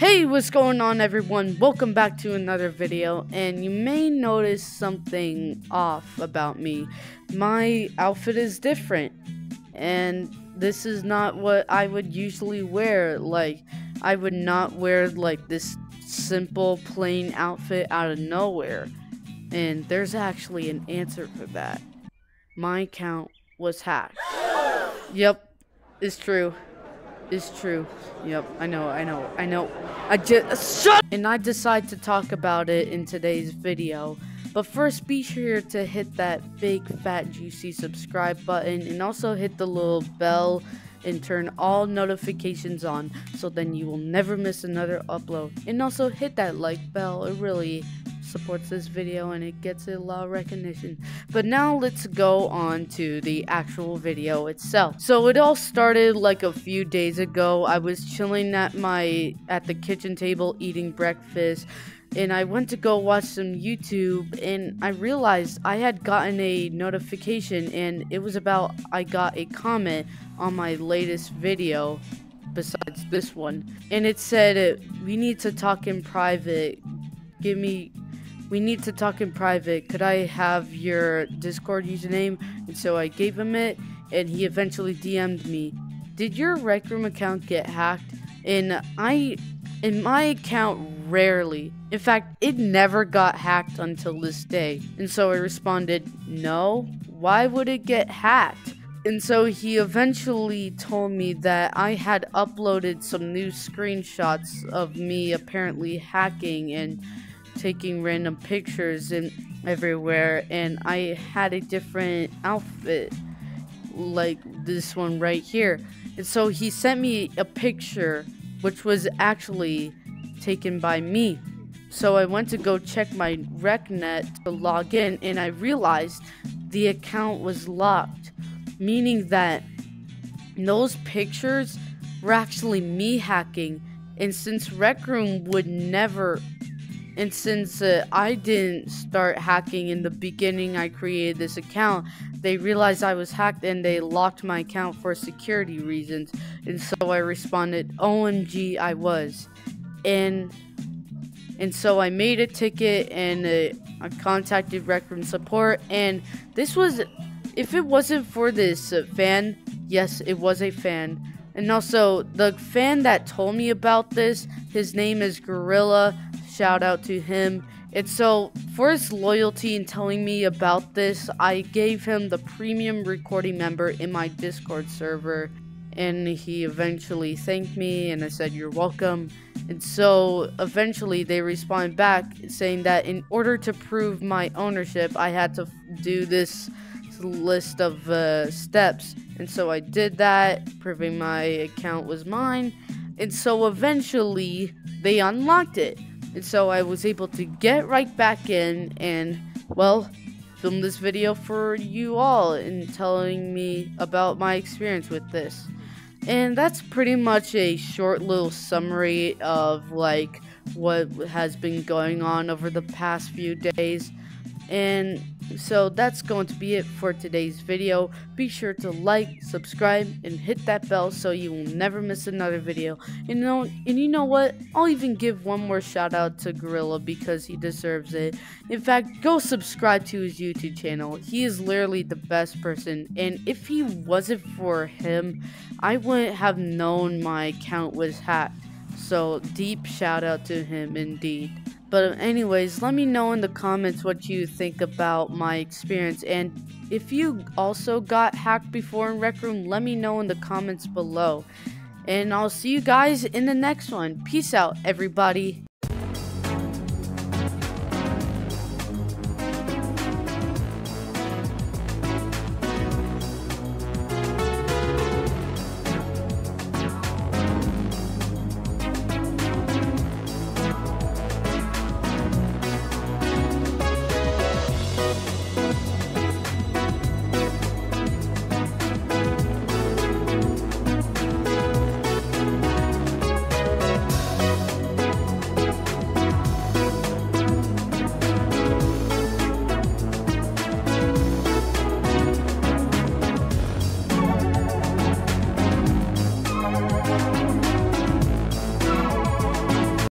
Hey, what's going on everyone? Welcome back to another video and you may notice something off about me. My outfit is different and this is not what I would usually wear. Like, I would not wear like this simple plain outfit out of nowhere. And there's actually an answer for that. My account was hacked. Yep, it's true. It's true. Yep, I know, I know, I know. I just shut and I decide to talk about it in today's video. But first be sure to hit that big fat juicy subscribe button and also hit the little bell and turn all notifications on so then you will never miss another upload. And also hit that like bell. It really supports this video and it gets a lot of recognition. But now let's go on to the actual video itself. So it all started like a few days ago. I was chilling at my at the kitchen table eating breakfast and I went to go watch some YouTube and I realized I had gotten a notification and it was about I got a comment on my latest video besides this one and it said we need to talk in private give me we need to talk in private. Could I have your Discord username? And so I gave him it, and he eventually DM'd me. Did your Rec Room account get hacked? And I, in my account, rarely. In fact, it never got hacked until this day. And so I responded, no. Why would it get hacked? And so he eventually told me that I had uploaded some new screenshots of me apparently hacking and taking random pictures and everywhere and I had a different outfit like this one right here. And so he sent me a picture which was actually taken by me. So I went to go check my RecNet to log in and I realized the account was locked, meaning that those pictures were actually me hacking. And since Rec Room would never and since uh, I didn't start hacking in the beginning, I created this account. They realized I was hacked and they locked my account for security reasons. And so I responded, "OMG, I was." And and so I made a ticket and uh, I contacted Rec Room support. And this was, if it wasn't for this uh, fan, yes, it was a fan. And also, the fan that told me about this, his name is Gorilla shout out to him. And so, for his loyalty in telling me about this, I gave him the premium recording member in my Discord server. And he eventually thanked me, and I said, You're welcome. And so, eventually, they responded back saying that in order to prove my ownership, I had to do this list of uh, steps. And so, I did that, proving my account was mine. And so, eventually, they unlocked it. And so I was able to get right back in and, well, film this video for you all and telling me about my experience with this. And that's pretty much a short little summary of like what has been going on over the past few days. And so that's going to be it for today's video. Be sure to like, subscribe, and hit that bell so you will never miss another video. And you know, and you know what? I'll even give one more shout out to Gorilla because he deserves it. In fact, go subscribe to his YouTube channel. He is literally the best person. And if he wasn't for him, I wouldn't have known my account was hacked. So deep shout out to him indeed. But anyways, let me know in the comments what you think about my experience. And if you also got hacked before in Rec Room, let me know in the comments below. And I'll see you guys in the next one. Peace out, everybody.